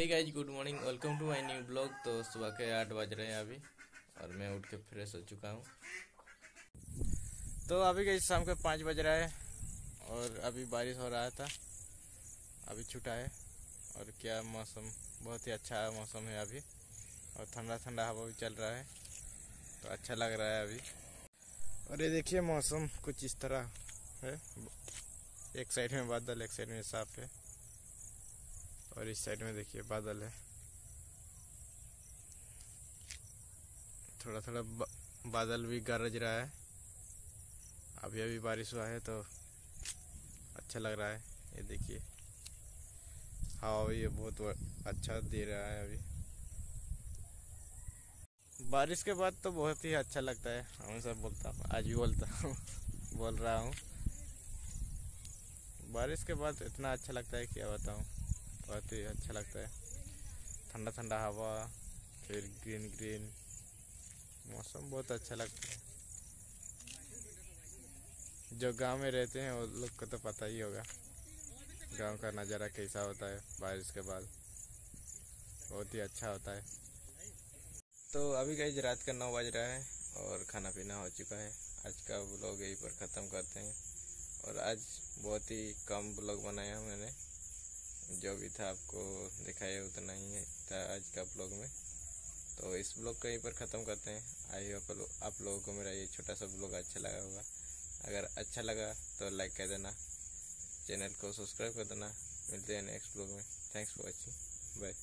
Hey guys good morning welcome to my new blog तो सुबह के आठ बज रहे हैं अभी, और मैं उठ के फ्रेश हो चुका हूँ। तो अभी गई शाम के पाँच बज रहा है, और अभी बारिश हो रहा था। अभी छुटा है, और क्या मौसम, बहुत ही अच्छा मौसम है अभी। और ठंडा ठंडा हवा भी चल रहा है तो अच्छा लग रहा है अभी। और ये देखिए मौसम, कुछ इस तरह है। एक साइड में बादल, एक साइड में साफ़ है। और इस साइड में देखिए बादल है। थोड़ा थोड़ा बादल भी गरज रहा है। अभी अभी बारिश हुआ है तो अच्छा लग रहा है। ये देखिए। हवा भी बहुत अच्छा दे रहा है अभी। बारिश के बाद तो बहुत ही अच्छा लगता है। हमेशा बोलता हूँ। आज भी बोलता हूँ। बोल रहा हूँ। बारिश के बाद इतना अच्छा लगता है क्या बताऊँ। बहुत ही अच्छा लगता है। ठंडा ठंडा हवा, फिर ग्रीन ग्रीन मौसम बहुत अच्छा लगता है। जो गाँव में रहते हैं, वो लोग को तो पता ही होगा, गाँव का नज़ारा कैसा होता है, बारिश के बाद। बहुत ही अच्छा होता है। तो अभी कहीं रात का नौ बज रहा है और खाना पीना हो चुका है। आज का ब्लॉग यहीं पर ख़त्म करते हैं। और आज बहुत ही कम ब्लॉग बनाया मैंने। जो भी था आपको दिखाया उतना ही था आज का ब्लॉग में। तो इस ब्लॉग को यहीं पर ख़त्म करते हैं। आई होप आप लोगों को मेरा ये छोटा सा ब्लॉग अच्छा लगा होगा। अगर अच्छा लगा तो लाइक कर देना। चैनल को सब्सक्राइब कर देना। मिलते हैं नेक्स्ट ब्लॉग में। Thanks for watching bye